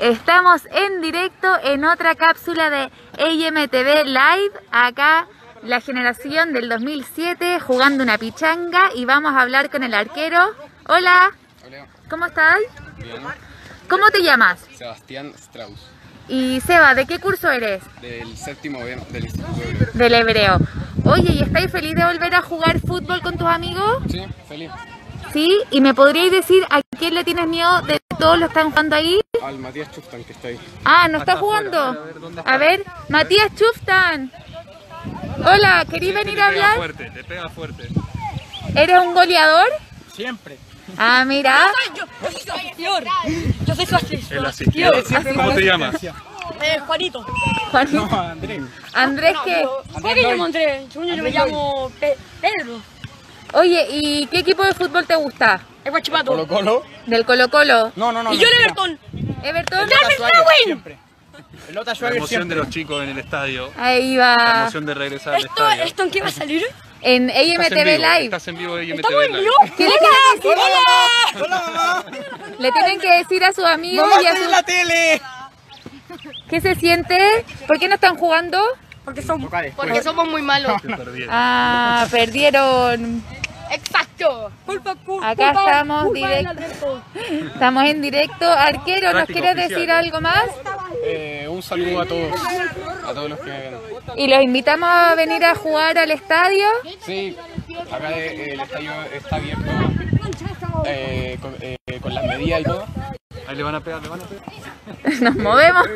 Estamos en directo en otra cápsula de AMTV Live, acá la generación del 2007 jugando una pichanga y vamos a hablar con el arquero. Hola, Hola, ¿cómo estás? bien. ¿Cómo te llamas? Sebastián Strauss, Y Seba, ¿de qué curso eres? del séptimo B del Instituto Hebreo. Del hebreo. Oye, ¿y estáis feliz de volver a jugar fútbol con tus amigos? Sí, feliz. Sí, ¿y me podríais decir a quién le tienes miedo de todos los que están jugando ahí? Al Matías Chuftan que está ahí. Ah, ¿no está jugando? A ver, Matías Chuftan. Hola, ¿queréis venir a hablar? fuerte, le pega fuerte. ¿Eres un goleador? Siempre. Ah, mira. Yo, soy su. El. ¿Cómo te llamas? Eh, Juanito. Juan- Andrés, ¿qué? ¿Por qué yo me encontré? Según yo, yo me llamo Pe- Pedro. Oye, ¿y qué equipo de fútbol te gusta? El guachipato. Colo Colo. Del Colo Colo. No, no, no. Y yo el Everton. Everton. Siempre. Pelota La emoción de los chicos en el estadio. Ahí La va. emoción de regresar al ¿Esto, estadio. ¿Esto en qué va a salir? En vivo, Live. Estás en vivo de IMTV ¿Estamos en Live. vivo? ¿Qué le decir? Hola, mamá. Le tienen que decir a sus amigos Mamá, y a sus... la tele. ¿Qué se siente? ¿Por qué no están jugando? Porque después. porque somos muy malos. Ah, perdieron. Exacto. Culpa, culpa, Acá estamos culpa directo. Estamos en directo. Arquero, ¿nos Práctico quieres oficial. decir algo más? Eh, un saludo a todos, a todos los que ven. Y los invitamos a venir a jugar al estadio. Sí, acá el estadio está abierto eh, con, eh, con las medidas y todo. Ahí le van a pegar, le van a pegar. Nos movemos.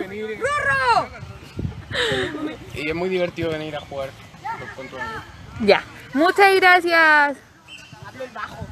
Y es muy divertido venir a jugar. Ya. Muchas gracias. Hablo el bajo.